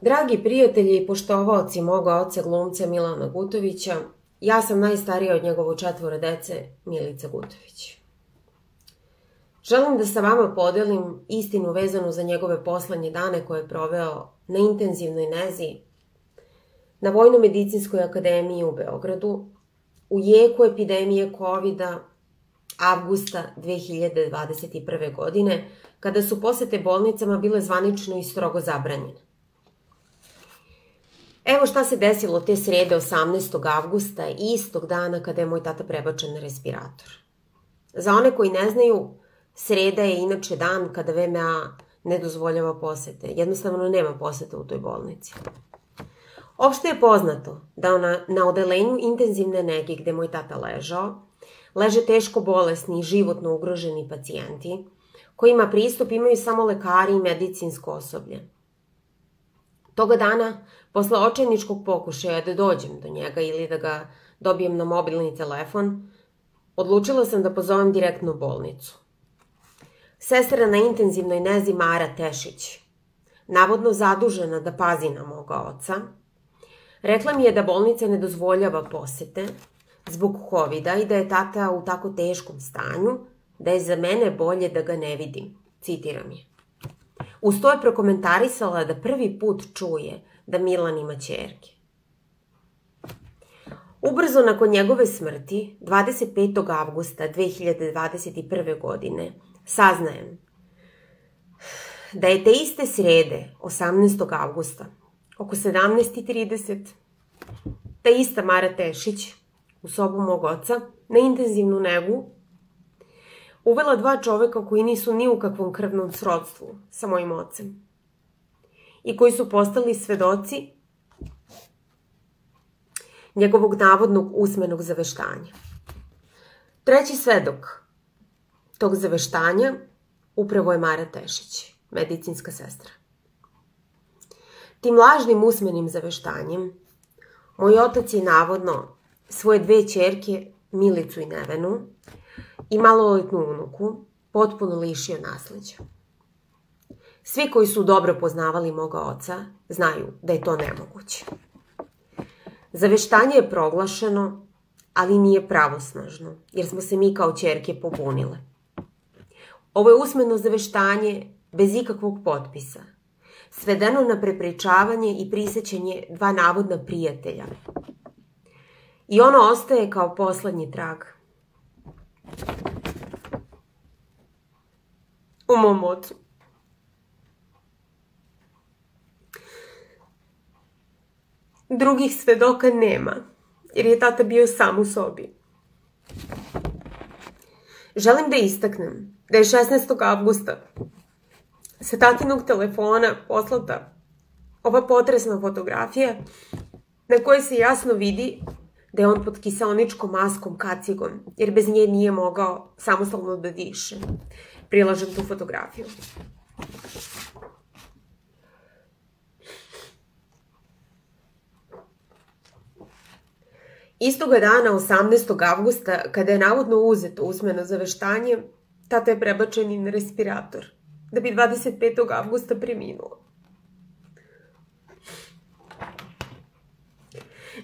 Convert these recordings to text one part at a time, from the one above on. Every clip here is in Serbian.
Dragi prijatelji i poštovaoci moga oca glumca Milana Gutovića, ja sam najstarija od njegovo četvore dece, Milica Gutović. Želim da sa vama podelim istinu vezanu za njegove poslednje dane koje je proveo na intenzivnoj nezi na Vojno-medicinskoj akademiji u Beogradu u jeku epidemije covid avgusta 2021. godine, kada su posete bolnicama bile zvanično i strogo zabranjene. Evo šta se desilo te srede 18. avgusta, istog dana kada je moj tata prebačen na respirator. Za one koji ne znaju, sreda je inače dan kada VMA ne dozvoljava posete. Jednostavno nema posete u toj bolnici. Opšte je poznato da na, na odelenju intenzivne nege gde moj tata ležao, leže teško bolesni i životno ugroženi pacijenti, kojima pristup imaju samo lekari i medicinsko osoblje. Toga dana, posle očajničkog pokušaja da dođem do njega ili da ga dobijem na mobilni telefon, odlučila sam da pozovem direktno bolnicu. Sestra na intenzivnoj nezi Mara Tešić, navodno zadužena da pazi na moga oca, rekla mi je da bolnica ne dozvoljava posete zbog covid i da je tata u tako teškom stanju da je za mene bolje da ga ne vidim, citiram je. Uz to je prokomentarisala da prvi put čuje da Milan ima čerke. Ubrzo nakon njegove smrti, 25. avgusta 2021. godine, saznajem da je te iste srede, 18. avgusta, oko 17.30, ta ista Mara Tešić, u sobu mog oca, na intenzivnu negu, uvela dva čoveka koji nisu ni u kakvom krvnom srodstvu sa mojim ocem i koji su postali svedoci njegovog navodnog usmenog zaveštanja. Treći svedok tog zaveštanja upravo je Mara Tešić, medicinska sestra. Tim lažnim usmenim zaveštanjem moj otac je navodno svoje dve čerke, Milicu i Nevenu, i maloletnu unuku potpuno lišio nasleđa. Svi koji su dobro poznavali moga oca znaju da je to nemoguće. Zaveštanje je proglašeno, ali nije pravosnažno, jer smo se mi kao čerke pobunile. Ovo je usmeno zaveštanje bez ikakvog potpisa, svedeno na prepričavanje i prisećanje dva navodna prijatelja. I ono ostaje kao poslednji trag – u mom ocu. Drugih svedoka nema, jer je tata bio sam u sobi. Želim da istaknem da je 16. avgusta sa tatinog telefona poslata ova potresna fotografija na kojoj se jasno vidi da je on pod kiselničkom maskom kacigom, jer bez nje nije mogao samostalno da diše. Prilažem tu fotografiju. Istoga dana, 18. avgusta, kada je navodno uzeto usmeno zaveštanje, tata je prebačen i na respirator, da bi 25. avgusta preminuo.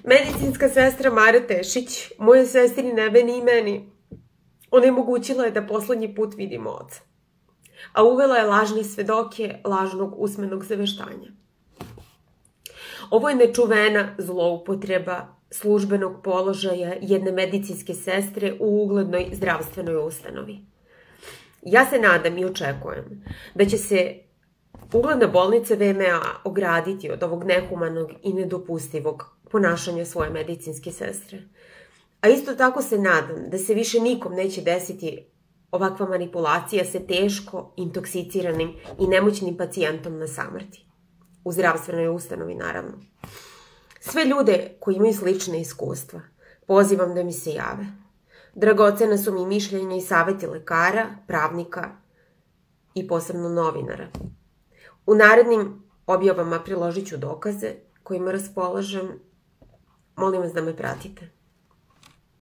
Medicinska sestra Mara Tešić, moje sestri Neveni i meni, onemogućila je da poslednji put vidimo oca. A uvela je lažne svedoke lažnog usmenog zaveštanja. Ovo je nečuvena zloupotreba službenog položaja jedne medicinske sestre u uglednoj zdravstvenoj ustanovi. Ja se nadam i očekujem da će se ugledna bolnica VMA ograditi od ovog nehumanog i nedopustivog ponašanja svoje medicinske sestre. A isto tako se nadam da se više nikom neće desiti ovakva manipulacija sa teško intoksiciranim i nemoćnim pacijentom na samrti. U zdravstvenoj ustanovi, naravno. Sve ljude koji imaju slične iskustva, pozivam da mi se jave. Dragocena su mi mišljenja i saveti lekara, pravnika i posebno novinara. U narednim objavama priložit ću dokaze kojima raspolažem Molim vas da me pratite.